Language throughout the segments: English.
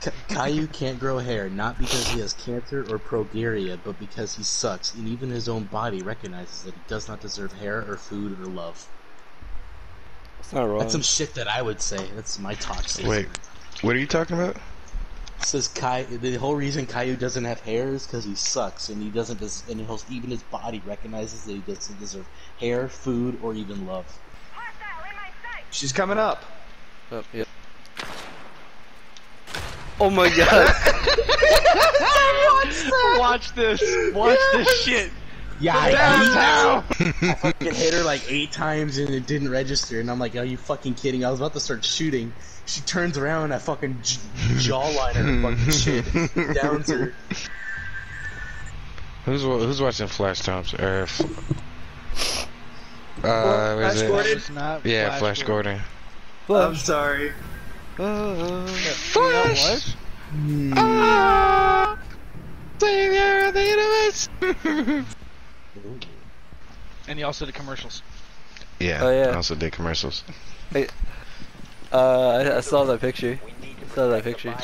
Ca- Caillou can't grow hair, not because he has cancer or progeria, but because he sucks, and even his own body recognizes that he does not deserve hair or food or love. That's not wrong. That's some shit that I would say. That's my toxic. Wait, what are you talking about? It says Kai. The whole reason Caillou doesn't have hair is because he sucks, and he doesn't. Des- and he'll, even his body recognizes that he doesn't deserve hair, food, or even love. She's coming up. Oh, yeah. Oh my god. Watch this. Watch this shit. Yeah, I, Downtown. I fucking hit her like eight times and it didn't register, and I'm like, "Are you fucking kidding?" I was about to start shooting. She turns around and I fucking j- jawline her fucking shit downs her. Who's who's watching Flash Thompson? Or f- uh, Flash was it? Gordon? It's not Yeah, Flash Gordon. I'm sorry. Uh, Flash. Hmm. Ah, savior of the universe. And he also did commercials. yeah. Oh, yeah. Also did commercials. uh, I, I saw that picture. I saw that picture. I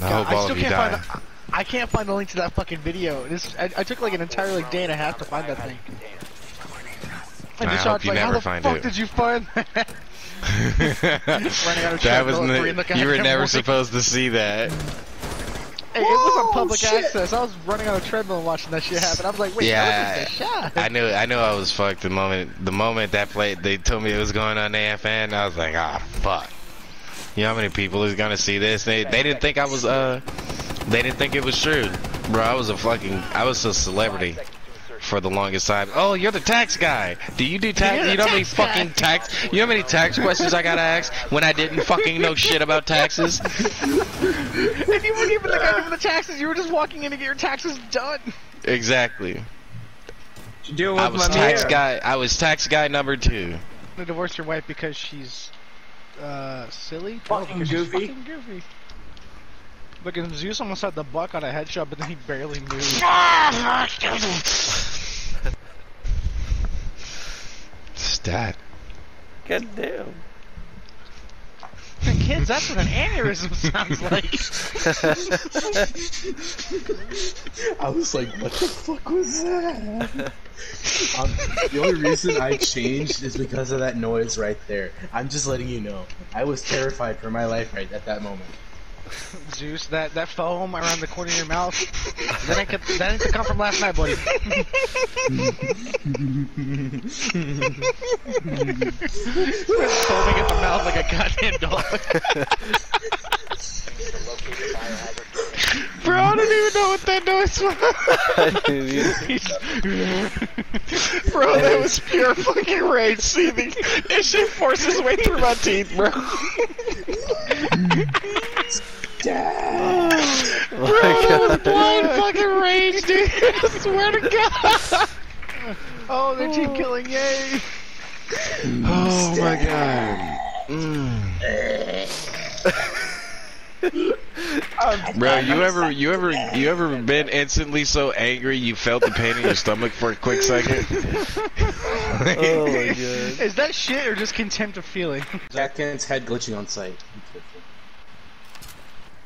God, hope all still of you can't find. die. The, I can't find the link to that fucking video. This I, I took like an entire like day and a half to find that thing. And I just hope you like, never how the find fuck it." did you find that? Running out of that was treadmill ne- in the you were never morning. supposed to see that. Hey, it was on public shit. access. I was running on a treadmill watching that shit happen. I was like, wait, Yeah, yeah, this shot. I knew I knew I was fucked the moment the moment that played they told me it was going on AFN I was like ah fuck you know how many people is gonna see this they they didn't think I was uh they didn't think it was true bro I was a fucking I was a celebrity for the longest time oh you're the tax guy do you do tax You're you the know how many guy. fucking tax you know how many tax questions I gotta ask when I didn't fucking know shit about taxes and you weren't even the guy doing the taxes. You were just walking in to get your taxes done. exactly You dealing I with was my tax man. guy I was tax guy number two To divorce your wife because she's uh silly. Fucking because she's goofy. Fucking goofy. Look at Zeus almost had the buck on a headshot, but then he barely moved. Stat God damn. Kids, that's what an aneurysm sounds like. I was like, "What the fuck was that?" um, the only reason I changed is because of that noise right there. I'm just letting you know. I was terrified for my life right at that moment. Zeus, that that foam around the corner of your mouth. That ain't, that ain't the come from last night, buddy. Foaming at the mouth like a goddamn dog. Bro, I don't even know what that noise was. Bro, that was pure fucking rage seething. That shit forced its way through my teeth, bro. Oh my god. Blind fucking rage, dude. I swear to God. Oh, they're team killing, yay! Oh my God. Mm. Bro, you ever, you ever, you ever been instantly so angry you felt the pain in your stomach for a quick second? Oh my god. Is that shit or just contempt of feeling? Jackhan's head glitching on site.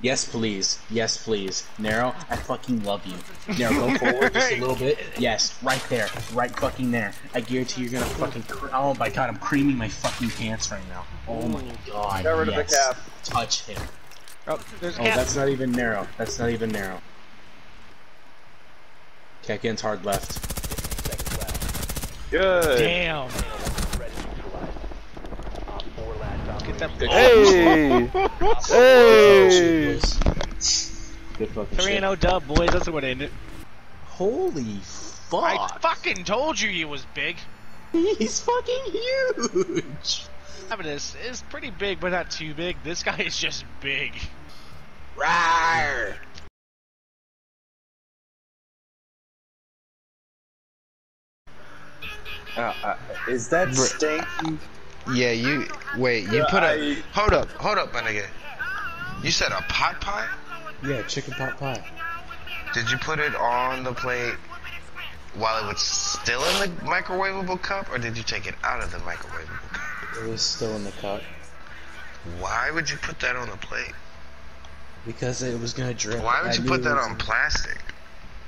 Yes, please. Yes, please. Narrow, I fucking love you. Narrow, go forward just a little bit. Yes, right there. Right fucking there. I guarantee you're gonna fucking. Cr- oh my god, I'm creaming my fucking pants right now. Oh my god. Got rid of the cap. Touch him. Oh, there's Oh, that's not even narrow. That's not even narrow. Kekin's hard left. Good. Damn. Get that Hey! Hey! Good Three shit. and oh dub, boys. That's what it ended. Holy fuck! I fucking told you he was big. He's fucking huge. Evidence is pretty big, but not too big. This guy is just big. Rawr. Uh, uh, is that stinky? Yeah, you wait. You Yeah, put a I- hold up, hold up, my nigga. You said a pot pie? Yeah, chicken pot pie. Did you put it on the plate while it was still in the microwavable cup, or did you take it out of the microwavable cup? It was still in the cup. Why would you put that on the plate? Because it was gonna drip. Why would you knew put that on plastic?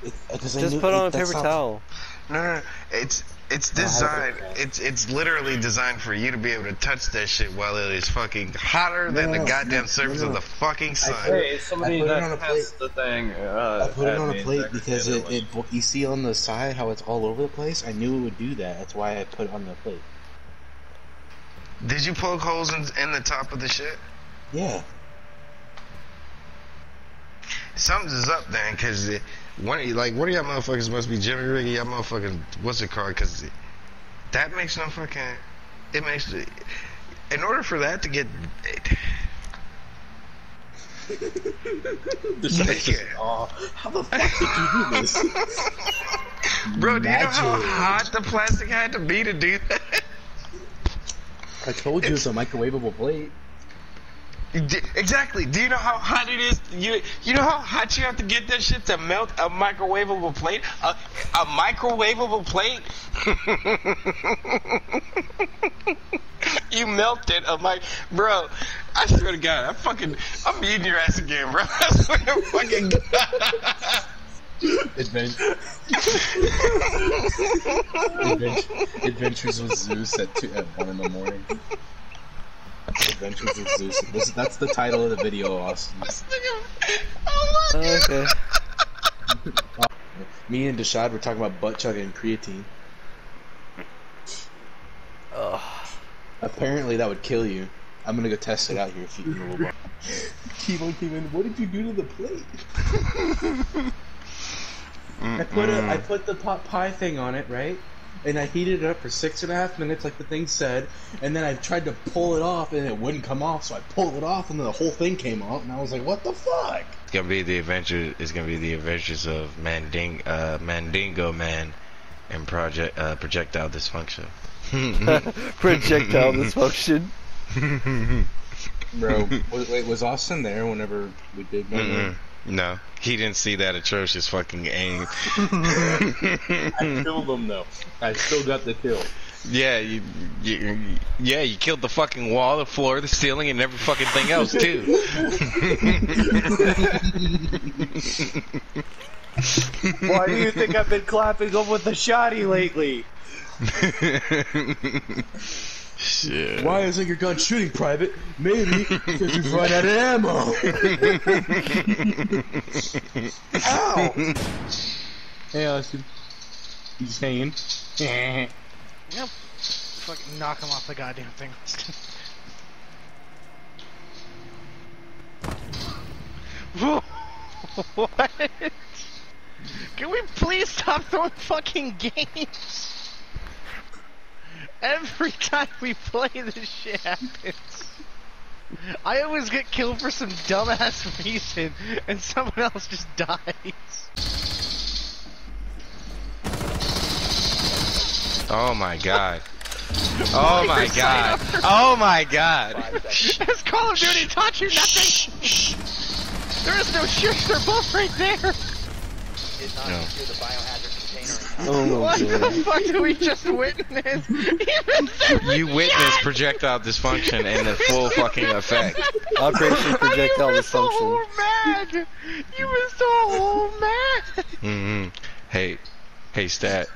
it- Just knew put it- on a paper towel. No, no, no. It's it's I have a designed. It's it's literally designed for you to be able to touch that shit while it is fucking hotter than No, the goddamn no, surface no, of the fucking sun. Hey, somebody I put it on a has the thing. Uh, I put it on a plate because it, it you see on the side how it's all over the place. I knew it would do that. That's why I put it on the plate. Did you poke holes in, in the top of the shit? Yeah. Something's up then, cause it, one of you- like one of y'all motherfuckers must be Jimmy Riggy. Y'all motherfucking what's it called? Cause that makes no fucking. It makes. In order for that to get. Just, oh, how the fuck did you do this? Bro, do you know how hot the plastic had to be to do that? I told you it's a microwavable plate. Exactly. Do you know how hot it is? You you know how hot you have to get that shit to melt a microwavable plate? A, a microwavable plate? you melted a mic, bro. I swear to God, I'm fucking, I'm beating your ass again, bro. I swear to fucking God. Advent- Advent- Adventures with Zeus at two at one in the morning. Adventures with Zeus. This, that's the title of the video, Austin. Oh my God. Okay. Me and Deshad were talking about butt chugging and creatine. Ugh. Apparently, that would kill you. I'm gonna go test it out here if you can little bar. Kevin, Kevin, what did you do to the plate? I put a, I put the pot pie thing on it, right? And I heated it up for six and a half minutes, like the thing said. And then I tried to pull it off, and it wouldn't come off. So I pulled it off, and then the whole thing came off. And I was like, "What the fuck?" It's gonna be the adventure. It's gonna be the adventures of Manding, uh, Mandingo Man, and project uh, projectile dysfunction. Projectile dysfunction. Bro, wait, wait, was Austin there whenever we did that? Mm-mm. No, he didn't see that atrocious fucking aim. I killed him though. I still got the kill. yeah, you, you, yeah, you killed the fucking wall, the floor, the ceiling, and every fucking thing else too. Why do you think I've been clapping up with the shotty lately? Shit. Why isn't your gun shooting, Private? Maybe because you've run out of ammo. Ow! hey, Austin. You just hanging? Yep. Fucking knock him off the goddamn thing. what? Can we please stop throwing fucking games? Every time we play, this shit happens. I always get killed for some dumbass reason, and someone else just dies. Oh my god. Oh, oh my god. Oh my god. It's Call of Duty taught you nothing. There is no shift. They're both right there. No. Oh What the fuck did we just witness? You witnessed projectile dysfunction in the full fucking effect. Operation Projectile you were so Dysfunction. mad. You were so mad. hmm Hey, hey, stat.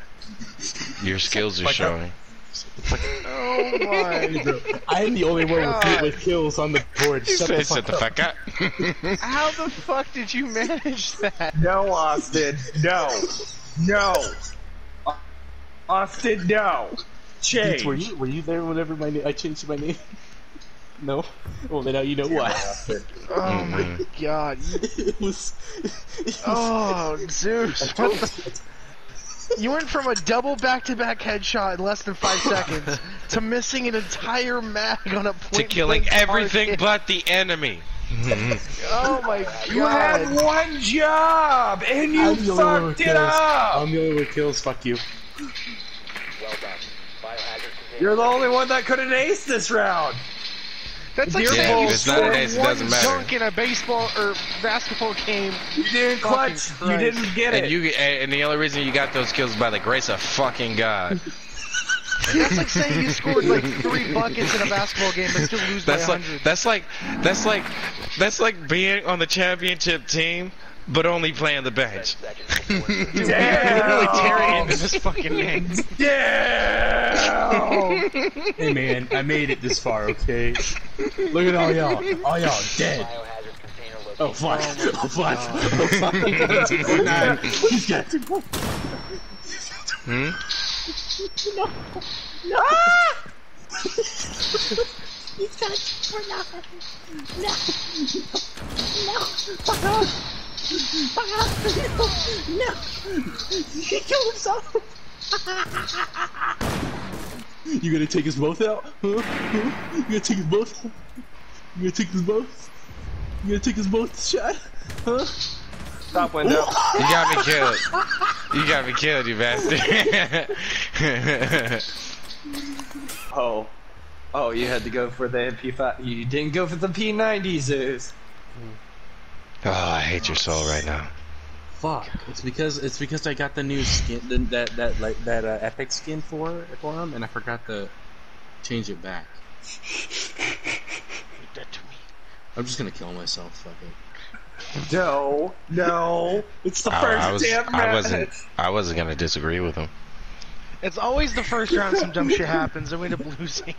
Your skills are showing. Oh my. I am the only one with, God. with kills on the board. He Shut the said, fuck "Shut the up. fuck up." How the fuck did you manage that? No, Austin. No. No. Austin, no. Change. Were you were you there whenever my na- I changed my name? no. Well, then now you know why. Oh my Mhm. god. it was. It was Oh, Zeus. What the You went from a double back-to-back headshot in less than five seconds to missing an entire mag on a point to killing everything target. but the enemy. Oh my god. You had one job and you I'm the only one with fucked it up. I'm the only one with kills. Fuck you. Well done. You're the only one that couldn't ace this round. That's like Your saying fault. you it's not an scored ace, it one doesn't matter. dunk in a baseball or basketball game. You didn't Fucking clutch. You didn't get And it. you and the only reason you got those kills by the grace of fucking God. That's like saying you scored like three buckets in a basketball game but still lose That's by like 100. that's like that's like that's like being on the championship team, but only playing the bench. Dude, we are really tearing into this fucking game. Yeah! Hey man, I made it this far, okay? Look at all y'all. All y'all dead. Oh fuck. Oh fuck. Oh fuck. Nine. Oh, He's got to go. Hmm? He's got for nothing. No. No. Fuck off. Fuck off. No. No. He killed himself. You gonna take us both out? Huh? Huh? You gonna take us both? out? You gonna take us both? You gonna take us both shot? Huh? Top window. You got me killed. You got me killed, you bastard. Oh. Oh, you had to go for the MP5. You didn't go for the P90, Zeus. oh, I hate your soul right now. Fuck. It's because it's because I got the new skin the, that that like that uh, epic skin for for him, and I forgot to change it back. Dead to me. I'm just gonna kill myself. Fuck it. No. No. It's the first I was damn I wasn't. I wasn't gonna disagree with him. It's always the first round some dumb shit happens and we end up losing.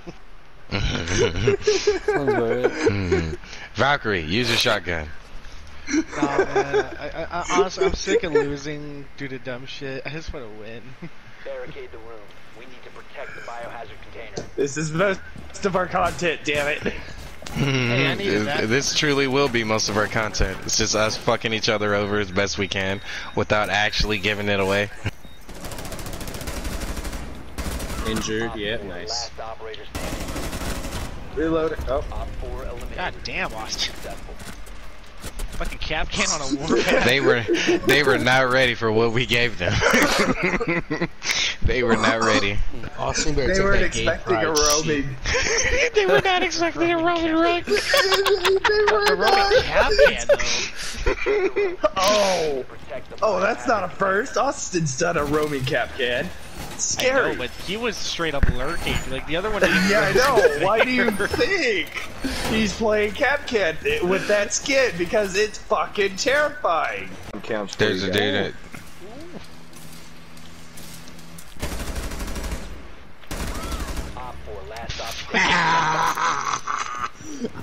Sounds about right. Valkyrie, use your shotgun. Oh man, I, I, I, honestly, I'm sick of losing due to dumb shit. I just want to win. Barricade the room. We need to protect the biohazard container. This is the most of our content, damn it. I needed that. This truly will be most of our content. It's just us fucking each other over as best we can without actually giving it away. Injured. Yeah. Nice. Last. Reload it. Oh. Op 4 eliminated. God damn, Austin. Fucking Kapkan on a warpath. They were they were not ready for what we gave them. they were not ready. Austin better They weren't that expecting a pride roaming. they were not expecting a Roman Reigns. the Roman cap can though. Oh. Oh, that's not a first. Austin's done a roaming Kapkan. It's I scary. know, but he was straight up lurking. Like the other one. yeah, I know. Why do you think he's playing Kapkan with that skin? Because it's fucking terrifying. There's a dude that Op 4 last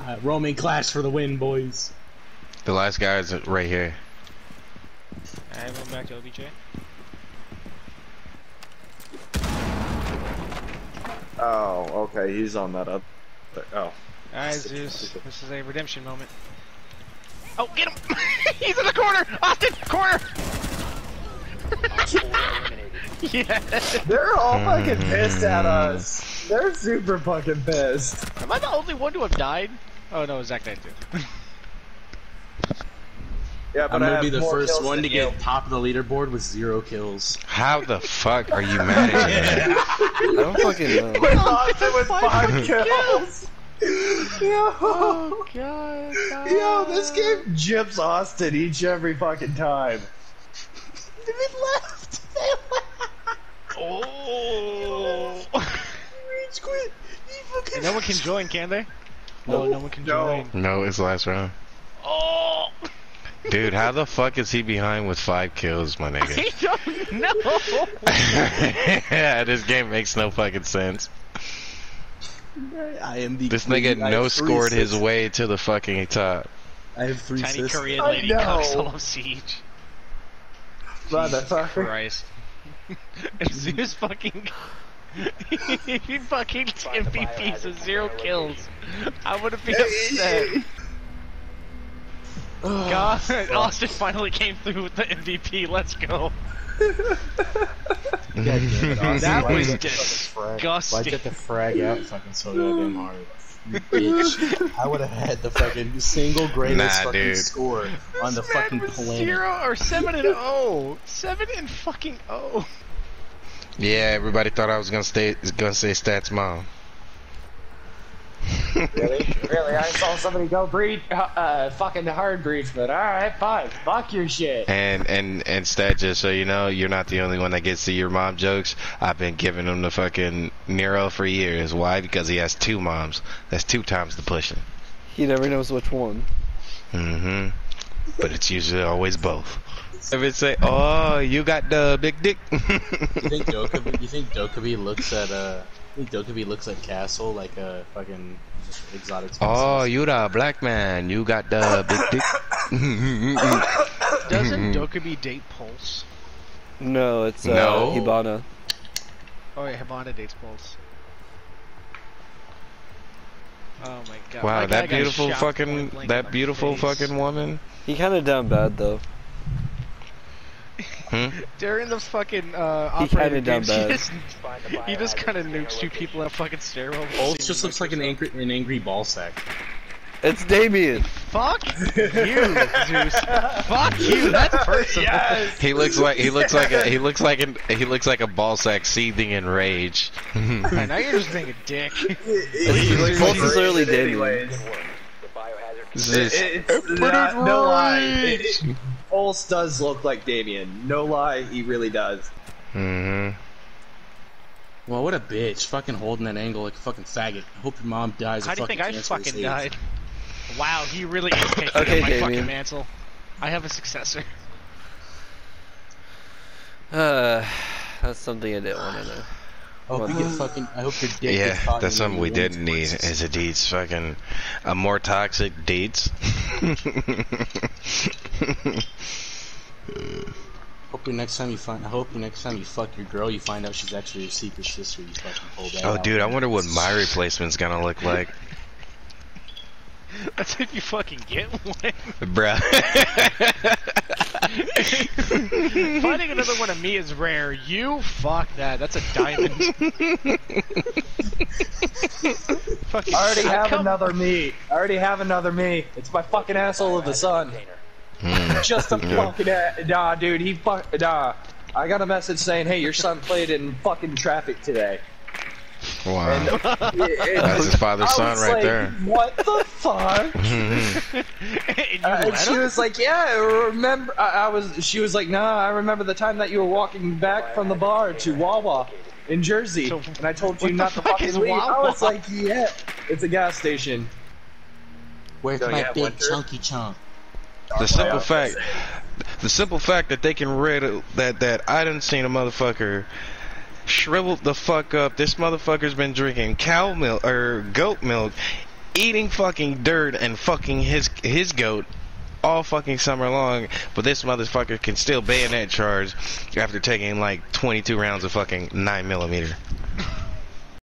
operator. Uh, Roman clash for the win, boys. the last guy is right here. Alright, going back to OBJ. Oh, okay. He's on that other. Oh. Alright, Zeus. This is a redemption moment. Oh, get him! He's in the corner! Austin! Corner! Op 4 eliminated. yes! They're all fucking pissed at us. They're super fucking pissed. Am I the only one to have died? Oh no, Zach died too. Yeah, but I'm gonna have be the first one than to get top of the leaderboard with zero kills. How the fuck are you managing that? I don't fucking know. With Austin with five kills. Yo, Oh god. yo, this game gyps Austin each every fucking time. They left. Oh! Rage quit. He fucking. no one can join, can they? No, no one can No. join. No, it's the last round. Oh! Dude, how the fuck is he behind with five kills, my nigga? I don't know! yeah, this game makes no fucking sense. I am the This nigga I no have three scored his way to the fucking top. I have three Tiny assists. Korean I lady know. cocks all of siege. Motherfucker. Christ. if Zeus fucking. If he fucking MVPs with zero kills, I would have been upset. God, Austin finally came through with the MVP. Let's go. That was Why'd disgusting. you have to frag out fucking so goddamn hard? Bitch. I would have had the fucking single greatest Nah, fucking dude. score on the This man fucking was planet. Zero or seven and oh, seven and fucking oh. Yeah, everybody thought I was gonna stay gonna say stats mom. Really? really? I saw somebody go breed, uh, uh, fucking hard breeds, but alright, fine. Fuck your shit. And and instead, just so you know, you're not the only one that gets to your mom jokes. I've been giving him the fucking Nero for years. Why? Because he has two moms. That's two times the pushing. He never knows which one. Mm-hmm. But it's usually always both. If it say, "Oh, you got the big dick," You think Dokkaebi? You think Dokkaebi looks at uh? You think Dokkaebi looks at Castle like a fucking exotic species? oh, you the black man, you got the big dick. Doesn't Dokkaebi date Pulse? No, it's uh, No. Hibana. Oh yeah, Hibana dates Pulse. Oh my god. wow, My that beautiful fucking, point blank in that beautiful face. fucking woman. He kind of done bad though. Hmm? During the fucking uh, He kinda operator done games, he just, he just kind of nukes two people at a fucking stairwell. Pulse just looks like an angry, an angry ball sack. It's Damien. Fuck you, Zeus. Fuck you. That's personal. Yes! He looks like he looks like a he looks like an he looks like a ball sack seething in rage. Alright, now you're just being a dick. It's Pulse is early Damien. Anyways, The biohazard This is- it, it's not, no lie. It, it, Pulse does look like Damien. No lie, he really does. Mhm. Well, what a bitch! Fucking holding that angle like a fucking faggot. I hope your mom dies. How do you think I cancer fucking AIDS. died? Wow, he really is taking Okay, my Damien. fucking mantle. I have a successor. Uh, that's something I didn't want to know. I hope you get fucking. I hope your dick. Yeah, caught that's something we didn't your need. Is a deeds fucking a more toxic deeds. Hope your next time you find. I hope your next time you fuck your girl, you find out she's actually your secret sister. You fucking pull that. oh, out. dude, I wonder what my replacement's gonna look like, That's if you fucking get one. bruh. Finding another one of me is rare. You? Fuck that. That's a diamond. fucking I already I have come- another me. I already have another me. It's my fucking asshole of the sun. Hmm. Just a fucking a- nah, dude. He fuck nah. I got a message saying, "Hey, your son played in fucking traffic today." Wow, That's that's his father's son right there. What the fuck? And Uh, and she was like, "Yeah, I remember." I, I was. She was like, "Nah, I remember the time that you were walking back from the bar to Wawa in Jersey, So, and I told you not to fuck fucking is leave." I was Wawa? like, "Yeah, it's a gas station." Where's Don't my have big chunky chunk? The simple fact, the simple fact that they can rid that that I didn't seen a motherfucker shriveled the fuck up. This motherfucker's been drinking cow milk or goat milk, eating fucking dirt and fucking his his goat all fucking summer long. But this motherfucker can still bayonet charge after taking like 22 rounds of fucking nine millimeter.